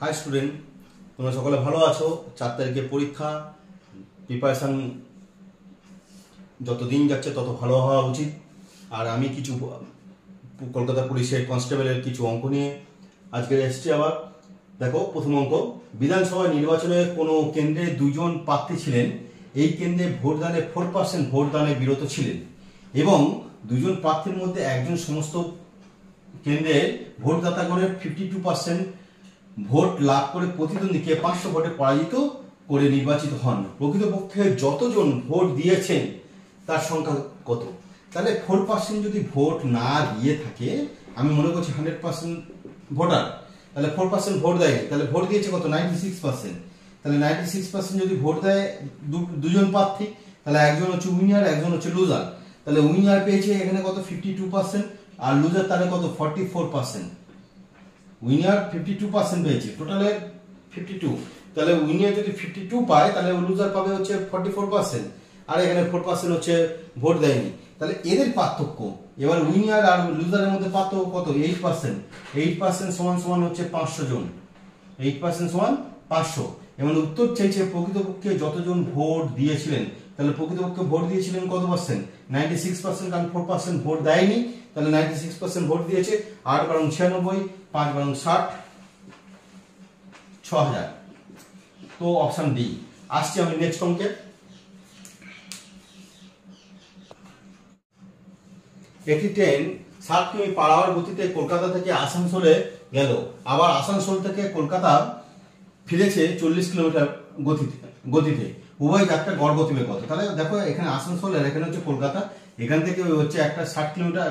High student তোমরা সকলে ভালো আছো? চার তারিখে পরীক্ষা। প্রিপারেশান যত দিন যাচ্ছে, তত ভালো হওয়া উচিত। আর আমি কিছু কলকাতা পুলিশের কনস্টেবলের কিছু অঙ্ক নিয়ে আজকে এসছি আবার। দেখো, প্রথম অঙ্ক। বিধানসভা নির্বাচনে কোনো কেন্দ্রে দুজন প্রার্থী ছিলেন। এই কেন্দ্রে ভোটদানে ফোর পার্সেন্ট ভোটদানে বিরত ছিলেন। এবং দুজন প্রার্থীর মধ্যে একজন সমস্ত কেন্দ্রের ভোটদাতাগণের ফিফটি টু পার্সেন্ট ভোট লাভ করে প্রতিদ্বন্দ্বীকে পাঁচশো ভোটে পরাজিত করে নির্বাচিত হন? প্রকৃতপক্ষে যতজন ভোট দিয়েছেন, তার সংখ্যা কত? তাহলে ফোর পার্সেন্ট যদি ভোট না দিয়ে থাকে, আমি মনে করছি হান্ড্রেড পার্সেন্ট ভোটার, তাহলে ফোর পার্সেন্ট ভোট দেয় তাহলে ভোট দিয়েছে কত? নাইনটি সিক্স পার্সেন্ট তাহলে নাইনটি সিক্স পার্সেন্ট যদি ভোট দেয় দুজন প্রার্থী, তাহলে একজন হচ্ছে উইনার একজন হচ্ছে লুজার তাহলে উইনার পেয়েছে এখানে কত? ফিফটি টু পার্সেন্ট আর লুজার তাহলে কত? Forty four percent winner fifty two percent পেয়েছে, টোটালে ফিফটি টু তাহলে উইনার যদি ফিফটি টু পায়, তাহলে লুজার পাবে হচ্ছে ফর্টি ফোর পার্সেন্ট আর এখানে ফোর পার্সেন্ট হচ্ছে ভোট দেয়নি। তাহলে এদের পার্থক্য, এবার উইনার আর লুজারের মধ্যে পার্থক্য কত? এইট পার্সেন্ট এইট পার্সেন্ট সমান সমান হচ্ছে পাঁচশো জন। এইট পার্সেন্ট সমান পাঁচশো। এবং উত্তর চাইছে প্রকৃতপক্ষে যতজন ভোট দিয়েছিলেন, তাহলে প্রকৃতপক্ষে ভোট দিয়েছিলেন কত পার্সেন্ট নাইনটি সিক্স পার্সেন্ট কারণ ফোর পার্সেন্ট ভোট দেয়নি, তাহলে নাইনটি সিক্স পার্সেন্ট ভোট দিয়েছে। আট বারং ছিয়ানব্বই পাঁচ বারং ষাট, ছ হাজার। তো অপশন ডি আসছি আমি নেক্সট অঙ্কে। একটি ট্রেন সাত কিমি পার আওয়ার গতিতে কলকাতা থেকে আসানসোলে গেল। আবার আসানসোল থেকে কলকাতা ফিরেছে চল্লিশ কিলোমিটার গতিতে গতিতে। উভয় যাত্রা গড় গতিবেগ কত? তাহলে দেখো এখানে আসানসোল আর এখানে হচ্ছে কলকাতা। এখান থেকে হচ্ছে একটা ষাট কিলোমিটার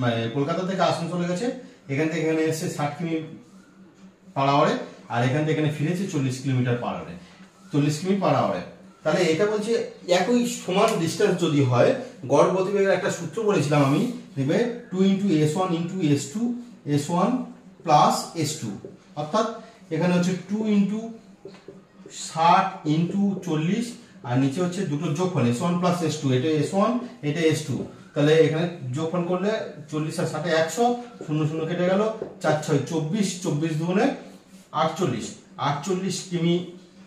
মানে কলকাতা থেকে আসানসোলে গেছে। এখান থেকে এখানে এসে ষাট কিমি পার আওয়ারে, আর এখান থেকে এখানে ফিরেছে চল্লিশ কিলোমিটার পার আওয়ারে। চল্লিশ কিমি পার আওয়ারে। তাহলে এটা বলছে একই সমান ডিস্টেন্স যদি হয়, গড় গতিবেগের একটা সূত্র বলেছিলাম আমি, দেখবে two into S one into S two S one plus S two অর্থাৎ এখানে হচ্ছে টু ইন্টু ষাট ইন্টু চল্লিশ, আর নিচে হচ্ছে দুটো যোগফল S one plus S two এটা এস ওয়ান এটা এস টু তাহলে এখানে যোগফল করলে চল্লিশ আর ষাটে একশো, শূন্য শূন্য কেটে গেল, চার ছয় চব্বিশ চব্বিশ দুগুণে আটচল্লিশ। আটচল্লিশ কিমি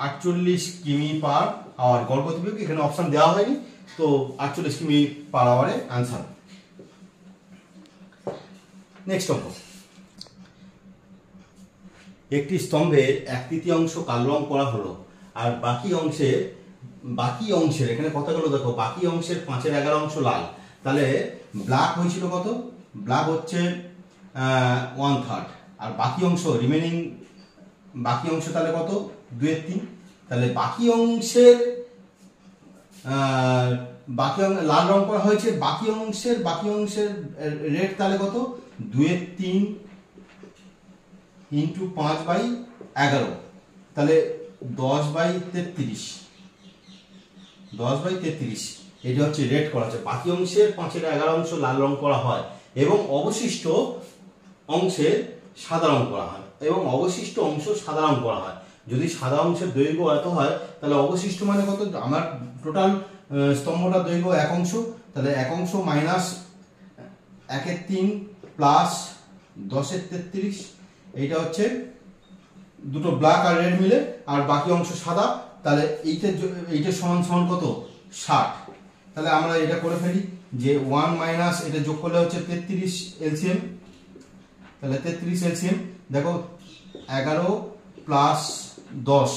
আটচল্লিশ কিমি পার আওয়ার গতিবেগ এখানে অপশান দেওয়া হয়নি, তো আটচল্লিশ কিমি পার আওয়ারে আনসার নেক্সট অঙ্ক। একটি স্তম্ভের এক তৃতীয়াংশ কালো রং করা হলো, আর বাকি অংশে, বাকি অংশের, এখানে কথাগুলো দেখো, বাকি অংশের পাঁচের এগারো অংশ লাল। তাহলে ব্ল্যাক হয়েছিল কত? ব্ল্যাক হচ্ছে ওয়ান থার্ড আর বাকি অংশ রিমেনিং বাকি অংশ তাহলে কত? দুয়ের তিন। তাহলে বাকি অংশের বাকি লাল রং করা হয়েছে, বাকি অংশের বাকি অংশের রেট তাহলে কত? দুয়ের তিন ইন্টু পাঁচ বাই এগারো। তাহলে দশ বাই তেত্রিশ। দশ বাই তেত্রিশ। এটা হচ্ছে রেড করা হচ্ছে বাকি অংশের পাঁচের এগারো অংশ লাল রং করা হয় এবং অবশিষ্ট অংশে সাদা রং করা হয় এবং অবশিষ্ট অংশ সাদা রং করা হয়। যদি সাদা অংশের দৈর্ঘ্য এত হয়, তাহলে অবশিষ্ট মানে কত? আমার টোটাল স্তম্ভটার দৈর্ঘ্য এক অংশ, তাহলে এক অংশ মাইনাস একের তিন প্লাস দশের তেত্রিশ, এইটা হচ্ছে দুটো ব্ল্যাক আর রেড মিলে, আর বাকি অংশ সাদা, তাহলে এইটা এইটা সমান সমান কত? ষাট। তাহলে আমরা এটা করে ফেলি যে ওয়ান মাইনাস এটা যোগ করলে হচ্ছে তেত্রিশ এলসিএম। তাহলে তেত্রিশ এলসিএম, দেখো, এগারো প্লাস দশ।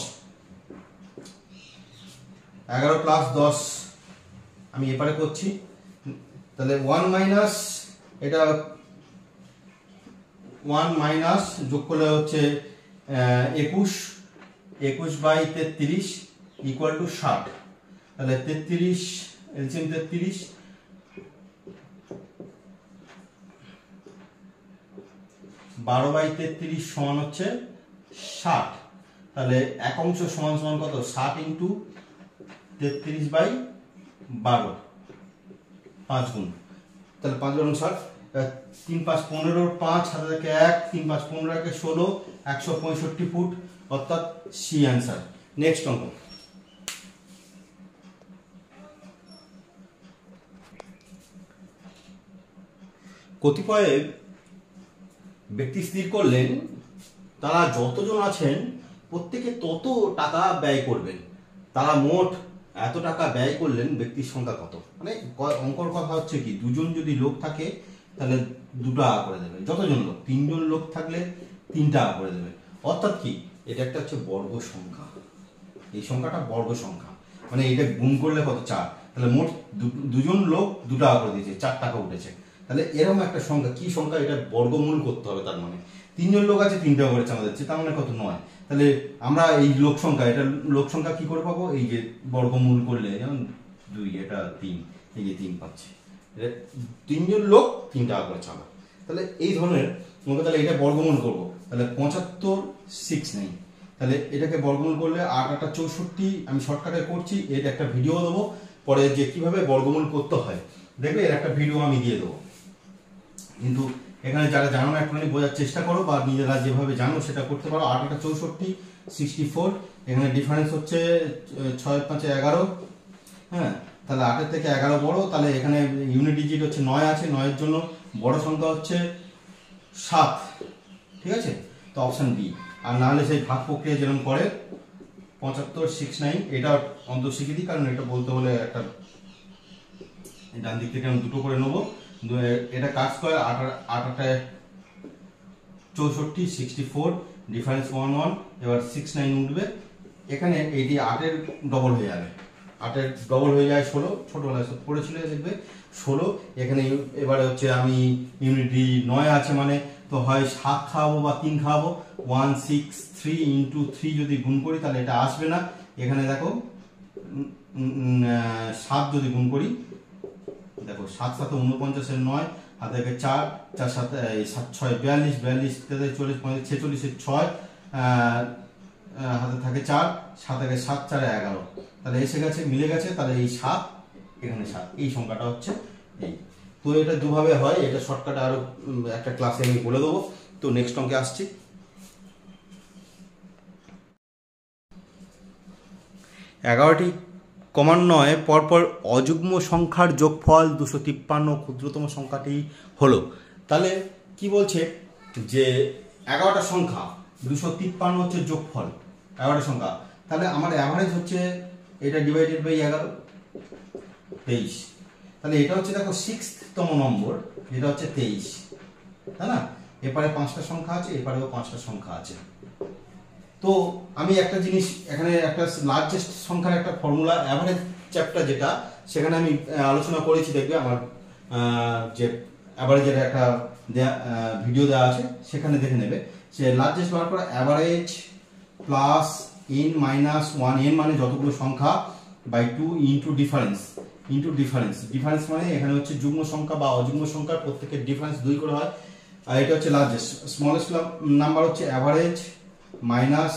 এগারো প্লাস দশ, আমি এপারে করছি। তাহলে ওয়ান মাইনাস এটা ওয়ান মাইনাস যোগ করলে হচ্ছে একুশ একুশ বাই তেত্রিশ ইকুয়াল টু ষাট। তাহলে তেত্রিশ এলসিএম তেত্রিশ বারো বাই তেত্রিশ সমান হচ্ছে ষাট। তাহলে এক অংশ সমান সমান কত? ষাট ইন্টু তেত্রিশ বাই বারো। পাঁচ গুণ। তাহলে পাঁচ গুণ ষাট। তিন পাঁচ পনেরো, পাঁচ হাতে থেকে এক, তিন পাঁচ পনেরো একে ষোলো, একশো পঁয়ষট্টি ফুট। অর্থাৎ সি অ্যান্সার। নেক্সট অঙ্ক। কতিপয় ব্যক্তি স্থির করলেন, তারা যতজন আছেন, প্রত্যেকে তত টাকা ব্যয় করবেন। তারা মোট এত টাকা ব্যয় করলেন ব্যক্তির সংখ্যা কত? মানে অঙ্কর কথা হচ্ছে কি, দুজন যদি লোক থাকে, তাহলে দু টাকা করে দেবে যতজন লোক? তিনজন লোক থাকলে তিন টাকা করে দেবে অর্থাৎ কি, এটা একটা হচ্ছে বর্গ সংখ্যা। এই সংখ্যাটা বর্গ সংখ্যা। মানে এটা গুণ করলে কত? চার। তাহলে মোট দুজন লোক দু টাকা করে দিয়েছে, চার টাকা উঠেছে। তাহলে এরকম একটা সংখ্যা, কি সংখ্যা? এটা বর্গমূল করতে হবে তার মানে। তিনজন লোক আছে তিন টাকা করে চাঁদা দিচ্ছে, তার মানে কত? নয়। তাহলে আমরা এই লোক সংখ্যা, এটা লোক সংখ্যা কি করে পাবো? এই যে বর্গমূল করলে, যেমন দুই, এটা তিন, এই যে তিন পাচ্ছি। তিনজন লোক তিন টাকা করে চাঁদা। তাহলে এই ধরনের, তোমাকে তাহলে এটা বর্গমূল করব। তাহলে পঁচাত্তর সিক্স নেই। তাহলে এটাকে বর্গমূল করলে আট আটা চৌষট্টি, আমি শর্টকাটে করছি, এর একটা ভিডিও দেবো। পরে যে কীভাবে বর্গমূল করতে হয়, দেখবে এর একটা ভিডিও আমি দিয়ে দেবো। কিন্তু এখানে যারা জানো না, একটুখানি বোঝার চেষ্টা করো বা নিজেরা যেভাবে জানো সেটা করতে পারো। আট আটা চৌষট্টি সিক্সটি ফোর এখানে ডিফারেন্স হচ্ছে ছয় পাঁচে এগারো। হ্যাঁ তাহলে আটের থেকে এগারো বড়, তাহলে এখানে ইউনিট ডিজিট হচ্ছে নয় আছে, নয়ের জন্য বড় সংখ্যা হচ্ছে সাত। ঠিক আছে? তো অপশান বি আর নাহলে সেই ভাগ প্রক্রিয়া যেরকম করে, পঁচাত্তর সিক্স নাইন এটা দিই কারণ এটা বলতে হলে একটা ডান দিক থেকে আমি দুটো করে নেব। এটা কাজ করে আট আটায় চৌষট্টি sixty four difference one one এবার সিক্স নাইন উঠবে। এখানে এইটি আটের ডবল হয়ে যাবে। আটের ডবল হয়ে যায় ষোলো, ছোটোবেলায় পড়েছিল দেখবে। ষোলো, এখানে এবারে হচ্ছে আমি ইউনিটি নয় আছে মানে তো হয় সাত খাওয়াবো বা তিন খাওয়াবো। One six three into three যদি গুণ করি, তাহলে এটা আসবে না। এখানে দেখো সাত যদি গুণ করি দেখো সাত সাথে উনপঞ্চাশের নয় হাতে থেকে চার চার সাথে এই সাত ছয় বিয়াল্লিশ বিয়াল্লিশ চল্লিশ পঁয়ত্রিশ ছেচল্লিশের ছয় হাতে থাকে চার সাত থেকে সাত চারে এগারো। তাহলে এসে গেছে মিলে গেছে তাহলে এই সাত এখানে সাত এই সংখ্যাটা হচ্ছে এই। তো এটা দুভাবে হয় এটা শর্টকাটে আরও উম, একটা ক্লাসে আমি বলে দেবো। তো নেক্সট অঙ্কে আসছি। এগারোটি ক্রমান্বয়ে পরপর অযুগ্ম সংখ্যার যোগফল দুশো তিপ্পান্ন ক্ষুদ্রতম সংখ্যাটি হলো। তাহলে কি বলছে? যে এগারোটা সংখ্যা, দুশো তিপ্পান্ন হচ্ছে যোগফল, এগারোটা সংখ্যা। তাহলে আমার অ্যাভারেজ হচ্ছে এটা ডিভাইডেড বাই এগারো, তেইশ। তাহলে এটা হচ্ছে দেখো সিক্সতম নম্বর, যেটা হচ্ছে তেইশ। তাই না? এপারে পাঁচটা সংখ্যা আছে, এপারেও পাঁচটা সংখ্যা আছে। তো আমি একটা জিনিস, এখানে একটা লার্জেস্ট সংখ্যার একটা ফর্মুলা অ্যাভারেজ চ্যাপ্টার যেটা, সেখানে আমি আলোচনা করেছি, দেখবে আমার যে অ্যাভারেজের একটা ভিডিও দেওয়া আছে, সেখানে দেখে নেবে সে লার্জেস্ট বার করা average plus n minus one n মানে যতগুলো সংখ্যা by two into difference into difference difference মানে এখানে হচ্ছে যুগ্ম সংখ্যা বা অযুগ্ম সংখ্যার প্রত্যেকের ডিফারেন্স দুই করে হয়, আর এটা হচ্ছে লার্জেস্ট স্মলেস্ট নাম্বার হচ্ছে average minus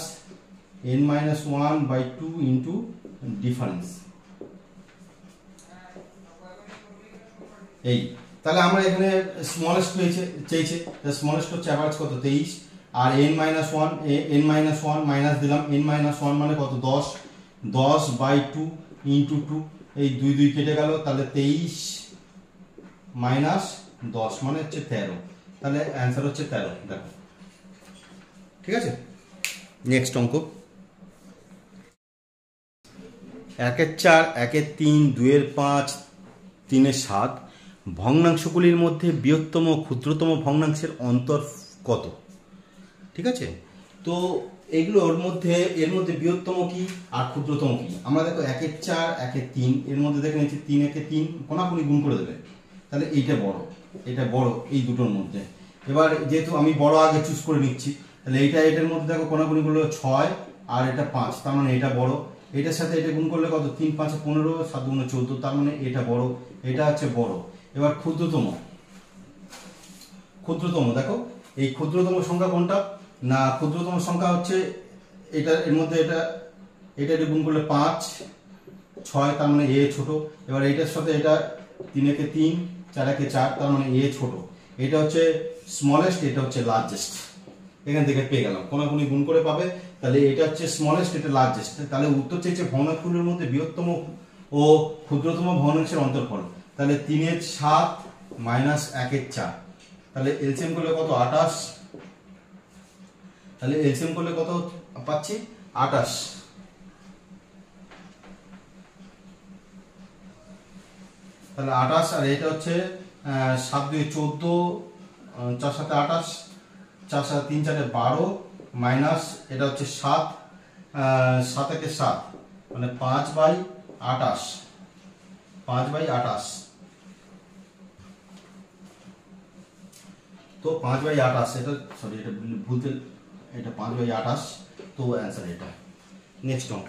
n minus one by two into difference এই, তাহলে আমরা এখানে স্মলেস্ট পেয়েছে, চেয়েছে স্মলেস্ট হচ্ছে অ্যাভারেজ কত? তেইশ। আর n minus one n minus one minus দিলাম এন মাইনাস ওয়ান মানে কত? দশ। দশ বাই টু ইন্টু টু এই দুই দুই কেটে গেল, তাহলে তেইশ মাইনাস দশ মানে হচ্ছে তেরো। তাহলে অ্যান্সার হচ্ছে তেরো, দেখো। ঠিক আছে? নেক্সট অঙ্ক। একের চার, একের তিন দুয়ের পাঁচ, তিনের সাত। ভগ্নাংশগুলির মধ্যে বৃহত্তম ক্ষুদ্রতম ভগ্নাংশের অন্তর কত? ঠিক আছে? তো এগুলোর মধ্যে, এর মধ্যে বৃহত্তম কি আর ক্ষুদ্রতম কি? আমরা দেখো একের চার, একের তিন, এর মধ্যে দেখে নিচ্ছি তিন একে তিন, কোনাকুনি গুণ করে দেবে। তাহলে এইটা বড়, এটা বড় এই দুটোর মধ্যে। এবার যেহেতু আমি বড় আগে চুজ করে নিচ্ছি তাহলে এইটা এটার মধ্যে দেখো কোনাকুনি গুলো ছয় আর এটা পাঁচ, তার মানে এটা বড়। এটার সাথে এটা গুণ করলে কত? তিন, পাঁচে, পনেরো, সাত গুণে চোদ্দ, তার মানে এটা বড়, এটা হচ্ছে বড়। এবার ক্ষুদ্রতম। ক্ষুদ্রতম, দেখো, এই ক্ষুদ্রতম সংখ্যা কোনটা? না, ক্ষুদ্রতম সংখ্যা হচ্ছে এটা, এর মধ্যে এটা এটা এটা গুণ করলে পাঁচ, ছয়, তার মানে এ ছোট। এবার এইটার সাথে এটা তিন একে তিন, চার একে চার, তার মানে এ ছোট। এটা হচ্ছে স্মলেস্ট এটা হচ্ছে লার্জেস্ট এখান থেকে পেয়ে গেলাম। কোনাকুনি গুণ করে পাবে, তাহলে এটা হচ্ছে স্মলেস্ট এটা লার্জেস্ট তাহলে উত্তর চেয়েছে ভগ্নাংশগুলোর মধ্যে বৃহত্তম ও ক্ষুদ্রতম ভগ্নাংশের অন্তর্ফল। তাহলে তিনের সাত মাইনাস একের চার। তাহলে এলসিএম করলে কত? আঠাশ। তাহলে এলসিএম করলে কত পাচ্ছি? আটাশ তাহলে আটাশ আর এটা হচ্ছে সাত দুই চোদ্দ চার সাথে আটাশ চার সাথে তিন চারে বারো মাইনাস এটা হচ্ছে সাত আহ, সাত একে সাত মানে পাঁচ বাই আটাশ পাঁচ বাই আটাশ তো পাঁচ বাই আটাশ এটা সরি এটা ভুলতে এটা পাঁচ বাই আটাশ তো অ্যান্সার এটা। নেক্সট অঙ্ক